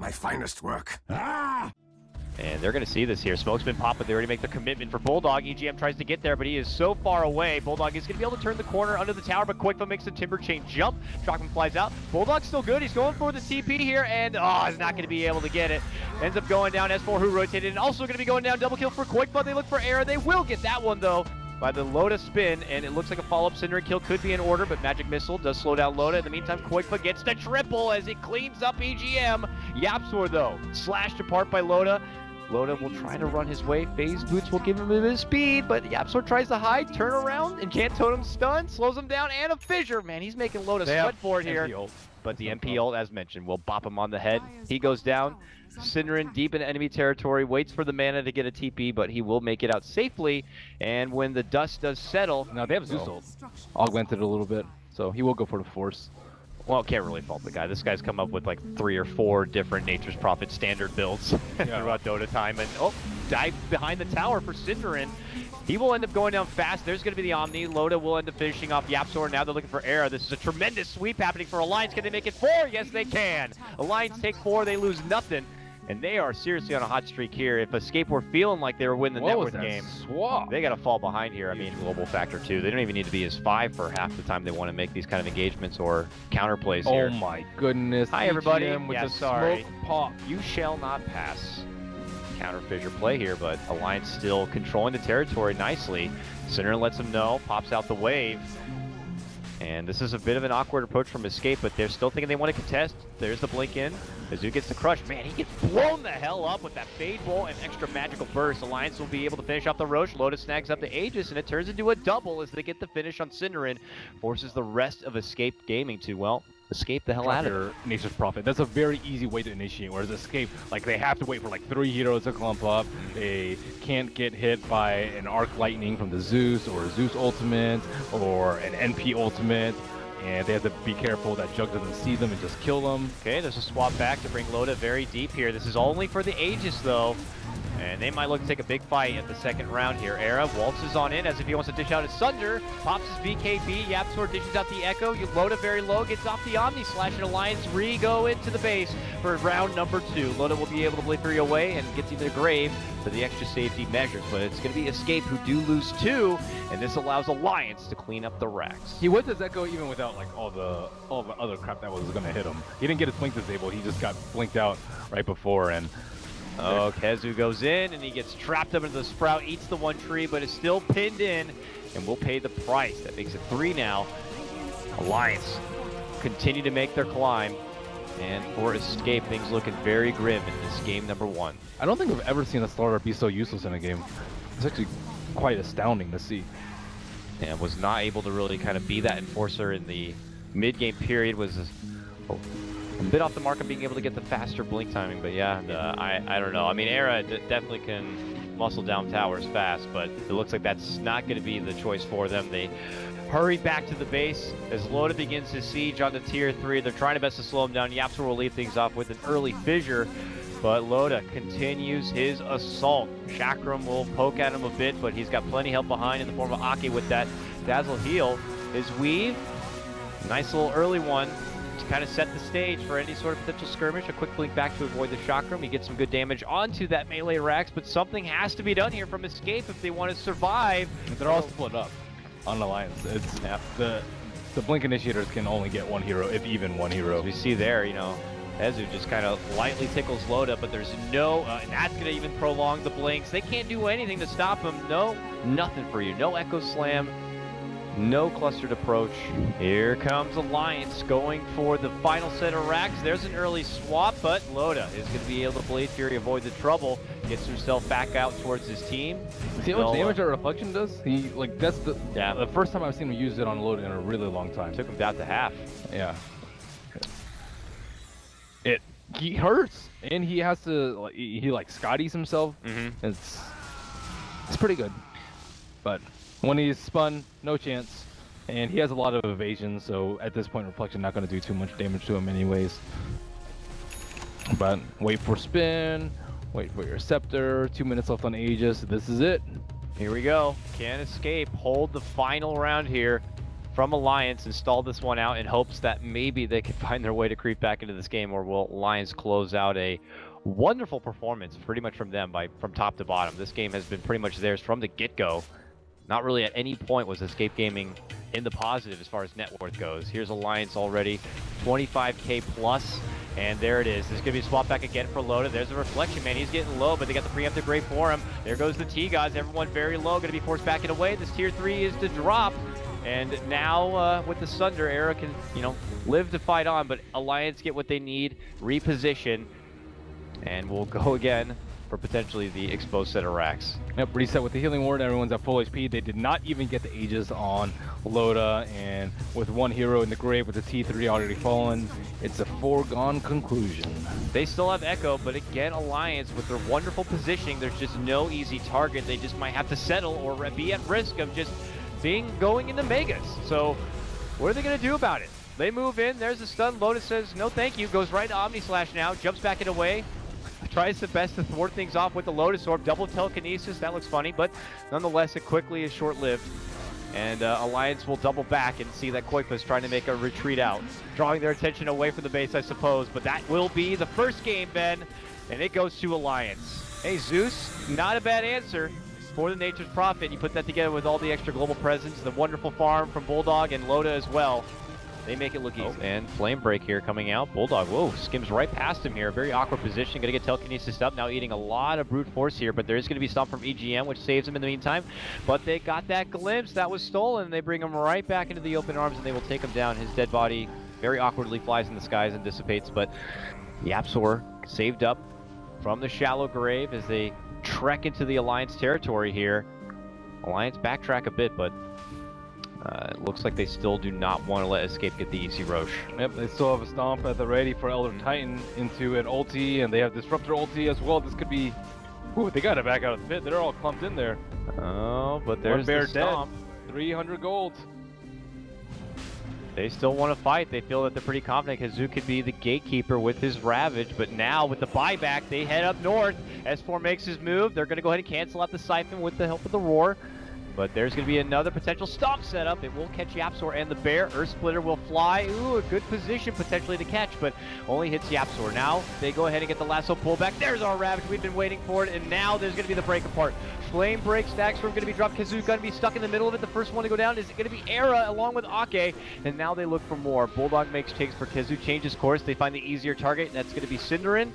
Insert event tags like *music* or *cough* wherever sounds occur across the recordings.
My finest work. Ah! And they're going to see this here. Smoke's been popped, but they already make the commitment for Bulldog. EGM tries to get there, but he is so far away. Bulldog is going to be able to turn the corner under the tower, but Quickfoot makes the Timber Chain jump. Chakram flies out. Bulldog's still good. He's going for the TP here, and oh, he's not going to be able to get it. Ends up going down S4, who rotated, and also going to be going down double kill for Quickfoot. They look for Era. They will get that one, though by the Loda spin, and it looks like a follow-up Cinder kill could be in order, but Magic Missile does slow down Loda. In the meantime, Qojqva gets the triple as he cleans up EGM. Yapzor, though, slashed apart by Loda. Loda will try to run his way. Phase Boots will give him a bit of speed, but Yapzor tries to hide, turn around, and can't totem stun, slows him down, and a fissure. Man, he's making Loda sweat for it here. MP ult. But the MP ult, as mentioned, will bop him on the head. He goes down. Cinderen deep in enemy territory, waits for the mana to get a TP, but he will make it out safely. And when the dust does settle, Now they have Zeus ult. Augmented a little bit, so he will go for the force. well, can't really fault the guy. This guy's come up with like three or four different Nature's Prophet standard builds *laughs* throughout Dota time. And oh, dive behind the tower for Cinderen. He will end up going down fast. There's going to be the Omni. Loda will end up finishing off Yapzor. Now they're looking for Era. This is a tremendous sweep happening for Alliance. Can they make it four? Yes, they can. Alliance take four. They lose nothing. And they are seriously on a hot streak here. If Escape were feeling like they were winning the What was network game, swap? they got to fall behind here. I mean, global factor too. They don't even need to be as five for half the time they want to make these kind of engagements or counterplays Oh here. Oh my goodness. Hi, everybody. With Yeah, the sorry. smoke pop. You shall not pass. Counter fissure play here, but Alliance still controlling the territory nicely. Sinner lets him know, pops out the wave. And this is a bit of an awkward approach from Escape, but they're still thinking they want to contest. There's the blink in. KheZu gets the crush. Man, he gets blown the hell up with that Fade Bolt and extra magical burst. Alliance will be able to finish off the Rosh. Lotus snags up the Aegis, and it turns into a double as they get the finish on Cinderen. Forces the rest of Escape Gaming to, well, escape the hell Drop out of it. your Nature's Prophet. That's a very easy way to initiate. Whereas Escape, like they have to wait for like three heroes to clump up. They can't get hit by an Arc Lightning from the Zeus or a Zeus Ultimate or an NP Ultimate. And they have to be careful that Jug doesn't see them and just kill them. Okay, there's a swap back to bring Loda very deep here. This is only for the Aegis, though. And they might look to take a big fight at the second round here. Era waltzes on in as if he wants to dish out his Sunder. Pops his BKB. Yapzor dishes out the Echo. You Loda very low. Gets off the Omni Slash and Alliance re-go into the base for round number two. Loda will be able to blade three away and gets into the grave for the extra safety measures. But it's going to be Escape who do lose two. And this allows Alliance to clean up the racks. He went to Zeko even without like all the all the other crap that was gonna hit him. He didn't get his blink disabled. He just got blinked out right before and Oh, KheZu goes in and he gets trapped up into the sprout, eats the one tree, but is still pinned in and will pay the price. That makes it three now. Alliance continue to make their climb. And for Escape, things looking very grim in this game number one. I don't think I've ever seen a starter be so useless in a game. It's actually quite astounding to see. And was not able to really kind of be that enforcer in the mid-game period. Was a, a bit off the mark of being able to get the faster blink timing. But yeah, I, I don't know. I mean, Era definitely can muscle down towers fast, but it looks like that's not going to be the choice for them. They hurry back to the base as Loda begins his siege on the tier 3. They're trying to best to slow him down. Yapzor will lead things off with an early fissure. But Loda continues his assault. Chakram will poke at him a bit, but he's got plenty help behind in the form of Akke with that Dazzle heal. His weave, nice little early one to kind of set the stage for any sort of potential skirmish. A quick blink back to avoid the Chakram. He gets some good damage onto that melee Rax, but something has to be done here from Escape if they want to survive. They're all split up on Alliance. It's the the blink initiators can only get one hero, if even one hero. As we see there, you know, KheZu just kind of lightly tickles Loda, but there's no, uh, and that's going to even prolong the blinks. They can't do anything to stop him. No, nothing for you. No Echo Slam, no clustered approach. Here comes Alliance going for the final set of racks. There's an early swap, but Loda is going to be able to Blade Fury avoid the trouble. Gets himself back out towards his team. See how much damage that reflection does? He like that's the Yeah. the first time I've seen him use it on load in a really long time. Took him down to half. Yeah. It he hurts and he has to like, he, he like Scotties himself. Mm-hmm. It's it's pretty good, but when he's spun, no chance. And he has a lot of evasion, so at this point, reflection not going to do too much damage to him anyways. But wait for spin, wait for your scepter. Two minutes left on Aegis. This is it. Here we go. Can't escape. Hold the final round here from Alliance install this one out in hopes that maybe they can *laughs* find their way to creep back into this game, or will Alliance close out a wonderful performance pretty much from them by from top to bottom. This game has been pretty much theirs from the get-go. Not really at any point was Escape Gaming in the positive as far as net worth goes. Here's Alliance already, 25k plus, and there it is. This is going to be swapped back again for Loda. There's a reflection, man. He's getting low, but they got the preemptive grave for him. There goes the T-Gods. Everyone very low, going to be forced back and away. This tier 3 is to drop. And now uh, with the Sunder, Era can, you know, live to fight on, but Alliance get what they need, reposition, and we'll *laughs* go again for potentially the exposed set of racks. Yep, reset with the healing ward. Everyone's at full HP. They did not even get the Aegis on Loda, and with one hero in the grave with the T3 already fallen, it's a foregone conclusion. They still have Echo, but again, Alliance with their wonderful positioning, there's just no easy target. They just might have to settle or be at risk of just being going into Megas. So what are they going to do about it? They move in. There's the stun. Lotus says, no thank you. Goes right to Omni Slash now. Jumps back it away tries the best to thwart things off with the Lotus Orb. Double telekinesis, that looks funny, but nonetheless, it quickly is short-lived. And uh, Alliance will double back and see that Qojqva is trying to make a retreat out. Drawing their attention away from the base, I suppose. But that will be the first game, Ben. And it goes to Alliance. Hey, Zeus, not a bad answer for the Nature's Prophet. You put that together with all the extra global presence, the wonderful farm from Bulldog and Loda as well. They make it look oh, easy. Oh, and Flame Break here coming out. Bulldog, whoa, skims right past him here. Very awkward position. Gonna get telekinesis up. Now eating a lot of brute force here, but there is gonna be stomp from EGM, which saves him in the meantime. But they got that glimpse that was stolen. They bring him right back into the open arms, and they will take him down. His dead body very awkwardly flies in the skies and dissipates, but YapzOr saved up from the shallow grave as they trek into the Alliance territory here. Alliance backtrack a bit, but uh, it looks like they still do not want to let Escape get the EC Rosh. Yep, they still have a Stomp at the ready for Elder Titan into an ulti, and they have Disruptor ulti as well. This could be... Ooh, they gotta back out of the pit. They're all clumped in there. Oh, but there's One bear the Stomp. Dead. 300 gold. They still want to fight. They feel that they're pretty confident KheZu could be the gatekeeper with his Ravage, but now with the buyback, they head up north. S4 makes his move. They're going to go ahead and cancel out the Siphon with the help of the Roar. But there's going to be another potential stomp setup. It will catch YapzOr and the Bear. Earth Splitter will fly. Ooh, a good position potentially to catch, but only hits YapzOr. Now they go ahead and get the lasso pullback. There's our Ravage. We've been waiting for it, and now there's going to be the break apart. Flame break, Static Storm going to be dropped. KheZu going to be stuck in the middle of it. The first one to go down is going to be Era along with Akke, and now they look for more. Bulldog makes takes for KheZu, changes course. They find the easier target, and that's going to be Cinderen.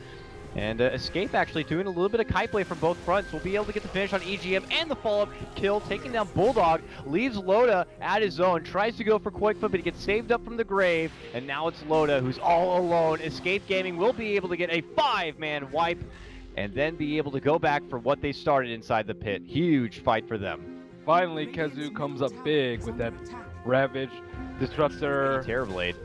And uh, Escape actually doing a little bit of kite play from both fronts. Will be able to get the finish on EGM and the follow-up kill, taking down Bulldog, leaves Loda at his own, tries to go for Qojqva, but he gets saved up from the grave, and now it's Loda who's all alone. Escape Gaming will be able to get a five-man wipe, and then be able to go back for what they started inside the pit. Huge fight for them. Finally, KheZu comes up big with that Ravage, Disruptor. Terrorblade.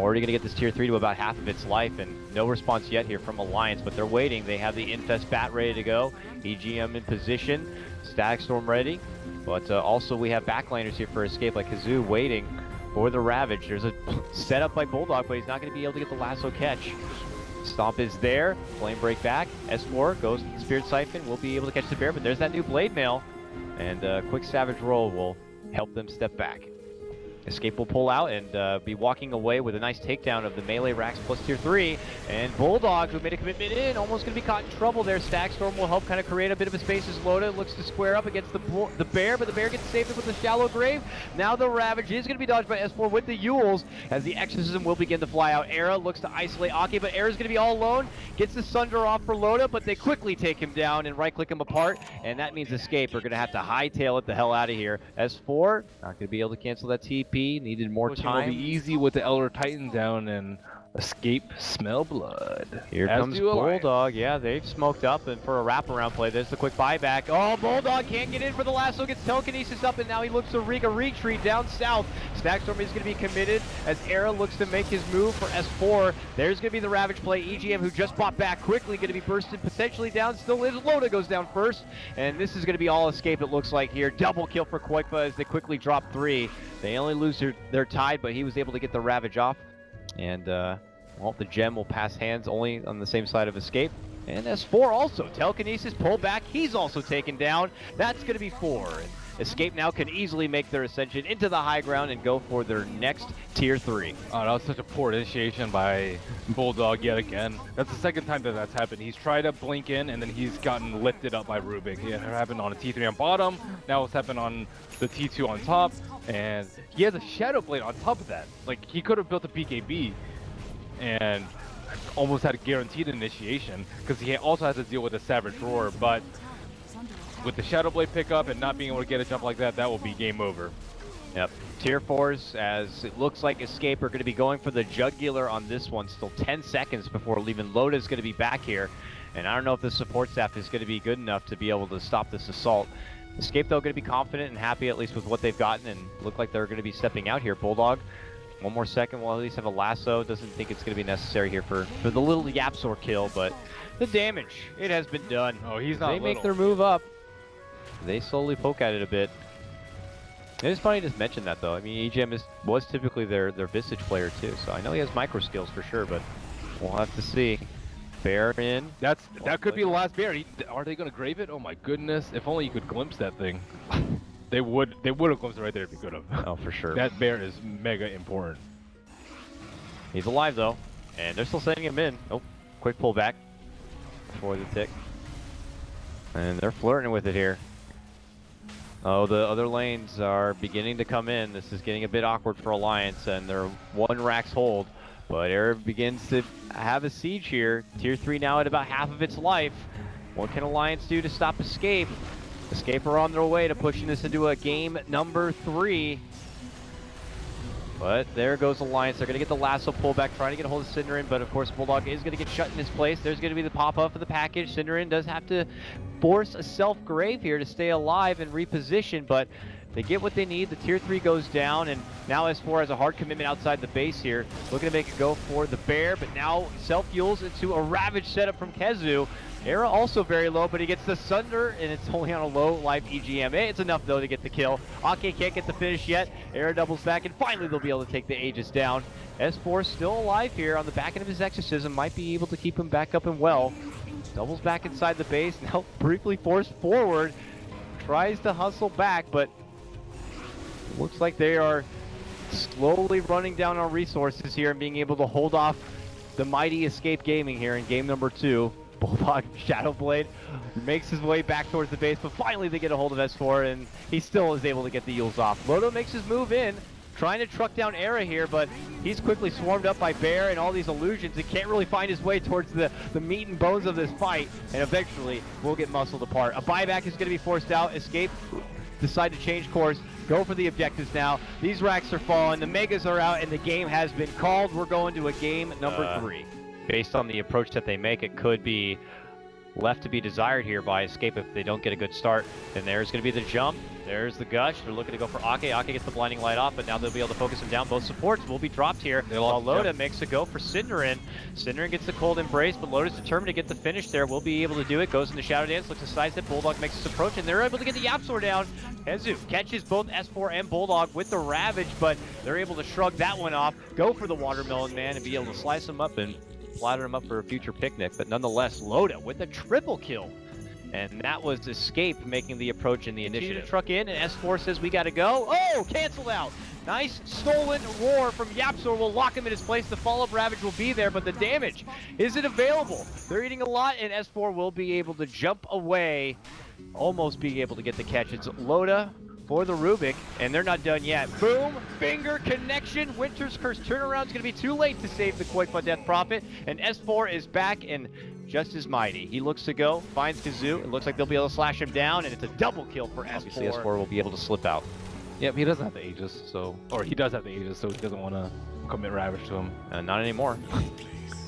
Already going to get this tier 3 to about half of its life, and no response yet here from Alliance, but they're waiting. They have the Infest Bat ready to go, EGM in position, Static Storm ready, but uh, also we have backliners here for Escape, like KheZu waiting for the Ravage. There's a *laughs* setup by Bulldog, but he's not going to be able to get the lasso catch. Stomp is there, Flame Break back, S4 goes Spirit Siphon, will be able to catch the Bear, but there's that new Blade Mail, and uh, quick Savage Roar will help them step back. Escape will pull out and uh, be walking away with a nice takedown of the melee racks plus tier 3. And Bulldog, who made a commitment in, almost going to be caught in trouble there. Static Storm will help kind of create a bit of a space as Loda looks to square up against the the Bear, but the Bear gets saved with the Shallow Grave. Now the Ravage is going to be dodged by S4 with the Euls as the Exorcism will begin to fly out. Era looks to isolate Akke, but Era's going to be all alone. Gets the Sunder off for Loda, but they quickly take him down and right-click him apart, and that means Escape are going to have to hightail it the hell out of here. S4 not going to be able to cancel that TP, needed more Which time. will be easy with the Elder Titan down and Escape smell blood. Here comes Bulldog. Yeah, they've smoked up, and for a wraparound play, there's the quick buyback. Oh, Bulldog can't get in for the last, lasso, gets telekinesis up, and now he looks to rig a retreat down south. Static Storm is going to be committed as Era looks to make his move for S4. There's going to be the Ravage play. EGM, who just bought back quickly, going to be bursted potentially down. Still lives. Loda goes down first, and this is going to be all escape, it looks like here. Double kill for Qojqva as they quickly drop three. They only lose their, their tide, but he was able to get the Ravage off. And, uh, well, the gem will pass hands only on the same side of escape. And S4 also. Telekinesis, pull back. He's also taken down. That's going to be four. Escape now can easily make their ascension into the high ground and go for their next tier 3. Oh, that was such a poor initiation by Bulldog yet again. That's the second time that that's happened. He's tried to blink in, and then he's gotten lifted up by Rubik. It happened on a T3 on bottom, now it's happened on the T2 on top, and he has a Shadow Blade on top of that. Like, he could have built a BKB, and almost had a guaranteed initiation, because he also has to deal with a Savage Roar, but with the Shadow Blade pickup and not being able to get a jump like that, that will be game over. Yep. Tier 4s, as it looks like Escape are going to be going for the Jugular on this one. Still 10 seconds before leaving. Loda is going to be back here. And I don't know if the support staff is going to be good enough to be able to stop this assault. Escape, though, going to be confident and happy at least with what they've gotten and look like they're going to be stepping out here. Bulldog, one more second. We'll at least have a lasso. Doesn't think it's going to be necessary here for, for the little Yapzor kill, but the damage, it has been done. Oh, he's not They little. make their move up. They slowly poke at it a bit. It is funny to just mention that though. I mean, EGM is was typically their their Visage player too, so I know he has micro skills for sure, but we'll have to see. Bear in. That's that could be the last bear. He- Are they gonna grave it? Oh my goodness! If only you could glimpse that thing. *laughs* they would. They would have it right there if you could have. Oh, for sure. *laughs* that bear is mega important. He's alive though, and they're still sending him in. Oh, quick pullback for the tick, and they're flirting with it here. Oh, the other lanes are beginning to come in. This is getting a bit awkward for Alliance, and they're one rack's hold. But Arab begins to have a siege here. Tier 3 now at about half of its life. What can Alliance do to stop Escape? Escape are on their way to pushing this into a game number three. But there goes Alliance. They're going to get the lasso pullback, trying to get a hold of Cinderen, but of course Bulldog is going to get shut in his place. There's going to be the pop-up for the package. Cinderen does have to force a self-grave here to stay alive and reposition, but they get what they need. The tier 3 goes down, and now S4 has a hard commitment outside the base here. Looking to make it go for the bear, but now self-fuels into a Ravage setup from KheZu. Era also very low, but he gets the Sunder, and it's *laughs* only on a low life EGM. Eh, It's enough, though, to get the kill. Akke can't get the finish yet. Era doubles back, and finally they'll be able to take the Aegis down. S4 still alive here on the back end of his Exorcism. Might be able to keep him back up and well. Doubles back inside the base, *laughs* now briefly forced forward. Tries to hustle back, but looks like they are slowly running down on resources here and being able to hold off the mighty Escape Gaming here in game number two. Bulldog *laughs* Shadowblade makes his way back towards the base, but finally they get a hold of S4 and he still is able to get the Euls off. Loda makes his move in, trying to truck down Era here, but he's quickly swarmed up by Bear and all these illusions He can't really find his way towards the, the meat and bones of this fight, and eventually will get muscled apart. A buyback is going to be forced out. Escape decide to change course, go for the objectives now. These racks are falling, the megas are out, and the game has been called. We're going to a game number Uh. three. Based on the approach that they make, it could be left to be desired here by Escape if they don't get a good start. And there's going to be the jump. There's the gush. They're looking to go for Akke. Akke gets the blinding light off, but now they'll be able to focus him down. Both supports will be dropped here. While Loda makes a go for Cinderen. Cinderen gets the cold embrace, but Loda's determined to get the finish there. Will be able to do it. Goes into Shadow Dance, looks to sidestep. Bulldog makes his approach, and they're able to get the Yapzor down. KheZu catches both S4 and Bulldog with the Ravage, but they're able to shrug that one off, go for the Watermelon Man, and be able to slice him up and flatter him up for a future picnic. But nonetheless, Loda with a triple kill. And that was Escape making the approach in the initiative. truck in, and S4 says we gotta go. Oh, canceled out. Nice stolen roar from Yapzor will lock him in his place. The follow-up Ravage will be there, but the damage isn't available. They're eating a lot, and S4 will be able to jump away, almost being able to get the catch. It's Loda for the Rubik, and they're not done yet. Boom! Finger connection! Winter's Curse turnaround is gonna be too late to save the Qojqva Death Prophet, and S4 is back and just as mighty. He looks to go, finds KheZu, it looks like they'll be able to slash him down, and it's a double kill for S4. Obviously, S4 will be able to slip out. Yep, he doesn't have the Aegis, so or he does have the Aegis, so he doesn't want to commit Ravage to him. Uh, not anymore.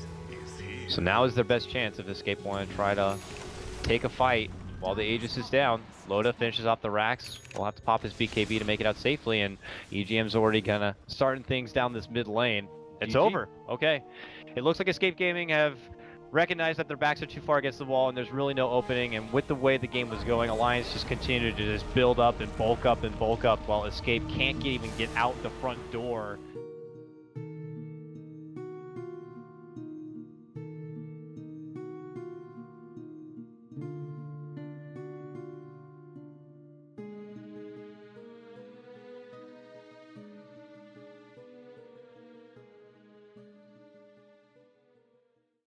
*laughs* so now is their best chance if Escape want to try to take a fight while the Aegis is down. Loda finishes off the racks. We'll have to pop his BKB to make it out safely, and EGM's already kind of starting things down this mid lane. It's GG. over. Okay. It looks like Escape Gaming have recognized that their backs are too far against the wall and there's really no opening. And with the way the game was going, Alliance just continued to just build up and bulk up and bulk up while Escape can't get, even get out the front door